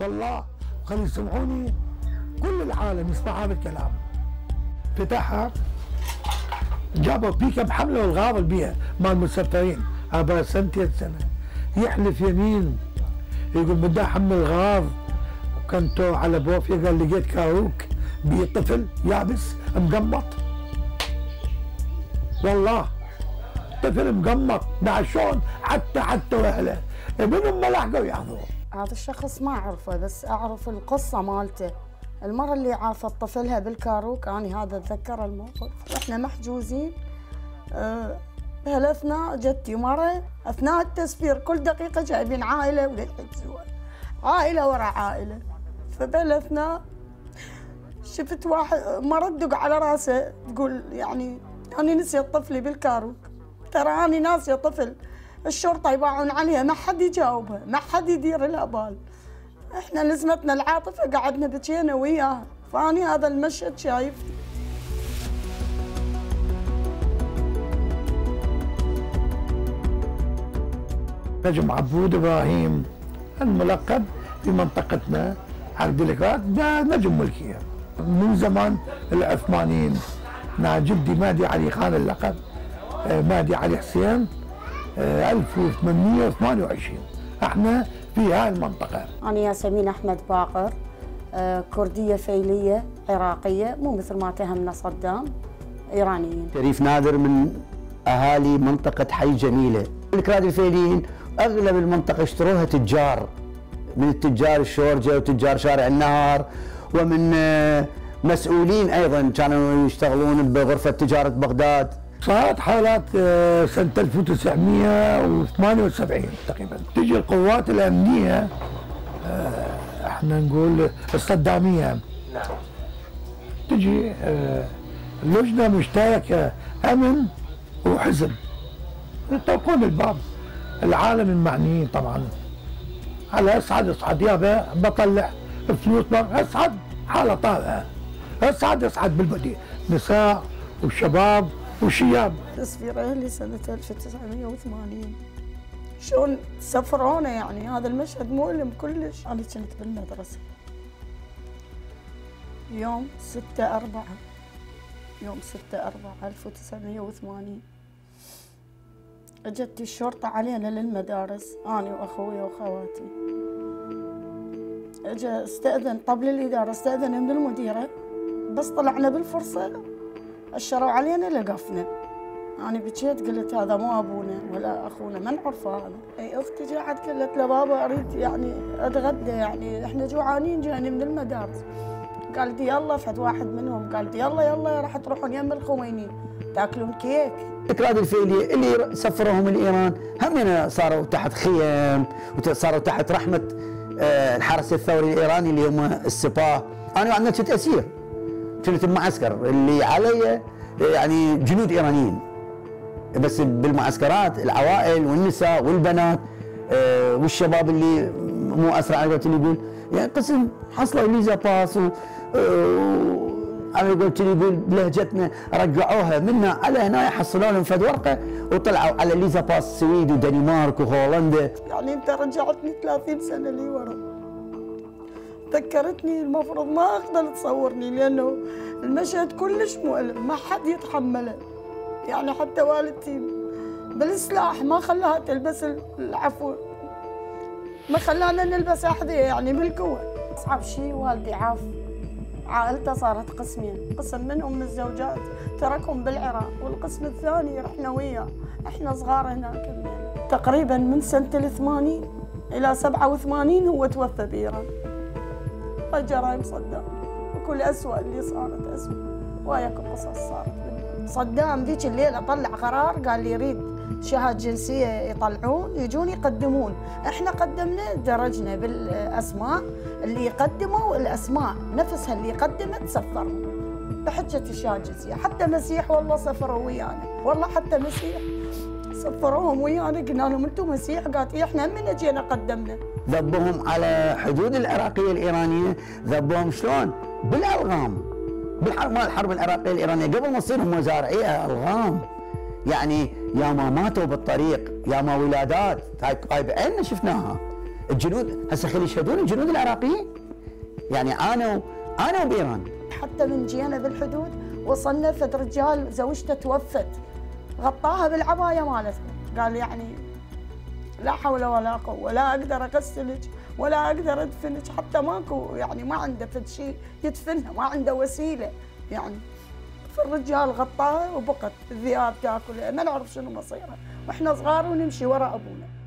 والله خلي يسمعوني. كل العالم يسمع هذا الكلام. فتحها. جابوا بيك اب حمله والغابل بيها. مال المسافرين أبا سنتين سنه يحلف يمين. يقول بدي احمل غاض وكنت على بوفيا قال لقيت كاروك. بيه طفل يابس مقمط. والله. طفل مقمط. مع شلون؟ حتى حتى وأهله. منهم ما لحقوا ياخذوه هذا الشخص ما أعرفه بس أعرف القصة مالته. المرة اللي عافت طفلها بالكاروك أنا هذا أتذكر الموقف. إحنا محجوزين أه بهالاثناء جتي مرة أثناء التسفير كل دقيقة جايبين عائلة ويحجزوها عائلة ورا عائلة. فبهالاثناء شفت واحد مرة تدق على راسه تقول يعني أنا نسيت طفلي بالكاروك. ترى أنا ناسية طفل. الشرطة يباعون عليها ما حد يجاوبها ما حد يدير لها بال. إحنا لزمتنا العاطفة قعدنا بكينا وياها. فأني هذا المشهد شايف. نجم عبود إبراهيم الملقب في منطقتنا عبد الكرات ده نجم ملكية. من زمان العثمانيين مع جدي مادي علي خان اللقب مادي علي حسين 1828 آه، إحنا في هاي المنطقة. أنا ياسمين أحمد باقر آه، كردية فيلية عراقية مو مثل ما تهمنا صدام إيرانيين. شريف نادر من أهالي منطقة حي جميلة. الكراد الفيليين أغلب المنطقة اشتروها تجار من التجار الشورجة وتجار شارع النهر ومن آه، مسؤولين أيضا كانوا يشتغلون بغرفة تجارة بغداد. صارت حالات سنة 1978 تقريبا. تجي القوات الأمنية آه، إحنا نقول الصدامية. نعم. تجي آه، لجنة مشتركة أمن وحزب. يطلقون الباب. العالم المعنيين طبعا. على اصعد اصعد يابا بطلع فلوس اصعد حالة طالعة اصعد اصعد بالبدي نساء وشباب وشياب. تصفير أهلي سنة 1980 شلون سفرونا يعني هذا المشهد مؤلم كلش. أنا كنت بالمدرسة. يوم 6 4 يوم 6 4 1980 أجت الشرطة علينا للمدارس أنا وأخوي وأخواتي اجى استأذن طبل الإدارة استأذن من المديرة بس طلعنا بالفرصة. أشروا علينا لقفنا أنا بكيت قلت هذا مو أبونا ولا أخونا ما نعرفه هذا؟ أي أختي جاعت قالت له بابا أريد يعني أتغدى يعني إحنا جوعانين جايين من المدارس. قالت يلا فد واحد منهم. قالت يلا يلا راح تروحون يم الخويني. تاكلون كيك. الكرد الفيلي اللي سفروهم لايران هم صاروا تحت خيم وصاروا تحت رحمة آه، الحرس الثوري الإيراني اللي هم السباه. أنا عندنا كنت أسير. كنت بمعسكر اللي علي يعني جنود إيرانيين. بس بالمعسكرات العوائل والنساء والبنات آه، والشباب اللي مو أسرى على اللي يقول يعني قسم حصلوا laissez-passer و على قلت لي يقول بلهجتنا رجعوها منا على هنا يحصلوا لهم فد ورقة وطلعوا على ليزا باس السويد ودنمارك وهولندا. يعني أنت رجعتني 30 سنة لي ورا. ذكرتني المفروض ما أقدر تصورني لأنه المشهد كلش مؤلم ما حد يتحمله. يعني حتى والدتي بالسلاح ما خلاها تلبس العفو ما خلانا نلبس أحذية يعني بالقوة. أصعب شيء والدي عاف عائلته صارت قسمين قسم من أم الزوجات تركهم بالعراق والقسم الثاني رحنا وياه إحنا صغار هناك تقريبا من سنة الثمانين إلى سبعة وثمانين هو توفى بايران جرائم صدام. وكل أسوأ اللي صارت أسوأ. وياكو قصص صارت صدام ذيك الليلة طلع قرار قال لي يريد شهادة جنسية يطلعون يجون يقدمون. إحنا قدمنا درجنا بالأسماء اللي يقدموا الاسماء نفسها اللي قدمت سفروا. بحجة الشهادة الجنسية. حتى مسيح والله سفروا ويانا. والله حتى مسيح. سفروهم ويانا قلنا لهم أنتم مسيح قالت إيه، إحنا من جينا قدمنا ذبهم على حدود العراقية الإيرانية. ذبهم شلون؟ بالألغام. بالحرب مال الحرب العراقية الإيرانية. قبل ما تصير مزارعية ألغام. يعني يا ما ماتوا بالطريق يا ما ولادات. هاي بعيننا شفناها؟ الجنود. هسه خلي يشهدون الجنود العراقيين يعني عانوا عانوا بايران حتى من جينا بالحدود وصلنا فد رجال زوجته توفت. غطاها بالعباية مالته قال يعني لا حول ولا قوة لا أقدر أغسلك ولا أقدر أدفنك حتى ماكو يعني ما عنده فد شيء يدفنها ما عنده وسيلة. يعني فالرجال غطاها وبقت الذئاب تاكل ما نعرف شنو مصيرها. وإحنا صغار ونمشي وراء أبونا.